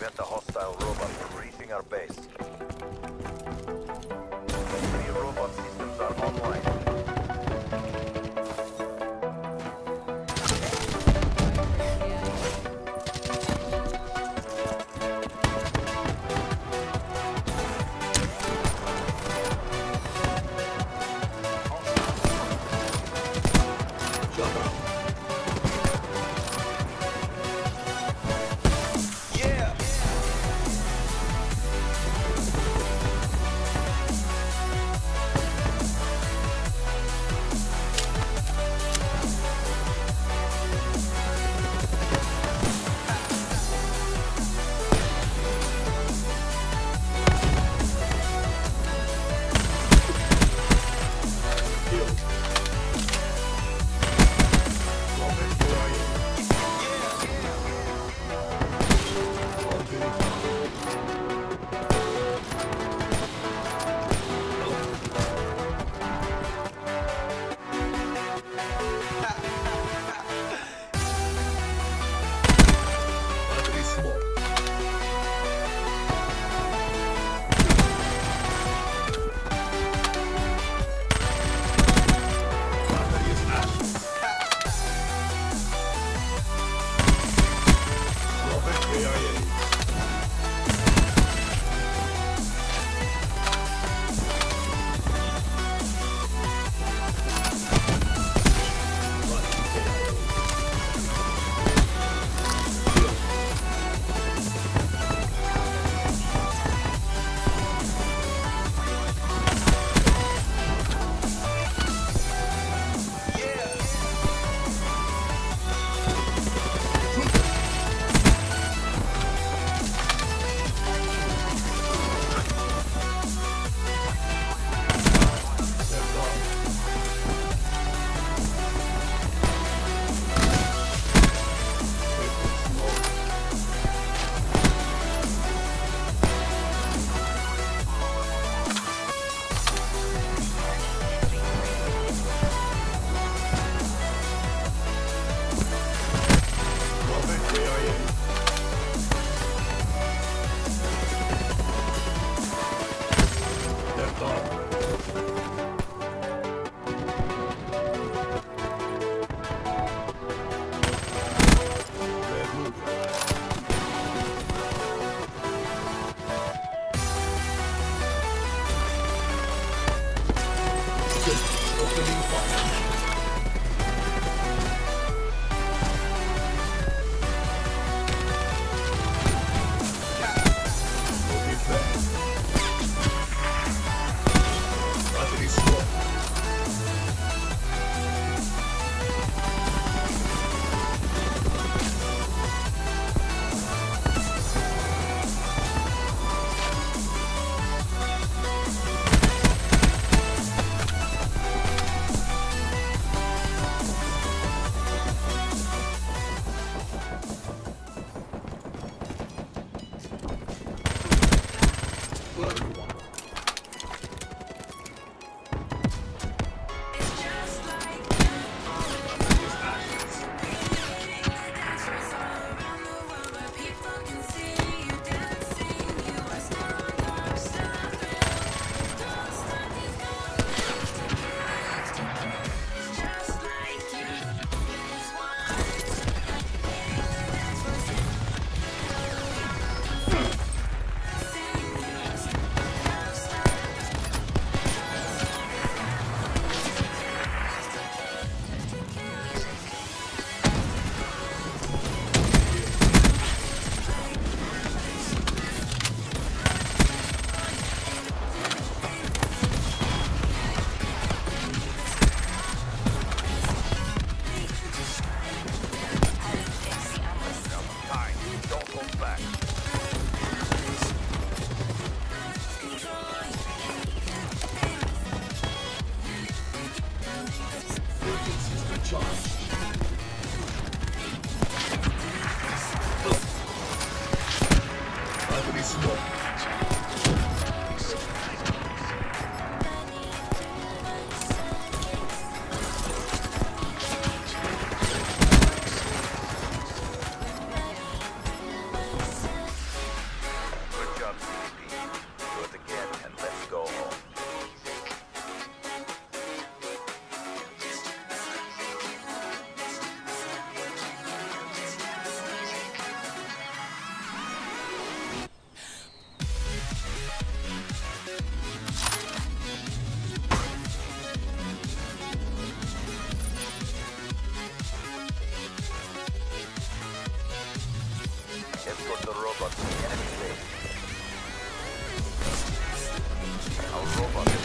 prevent the hostile robot from reaching our base. Enemy robot systems are online. Yeah. Time. próxima. got the enemy base. Our robot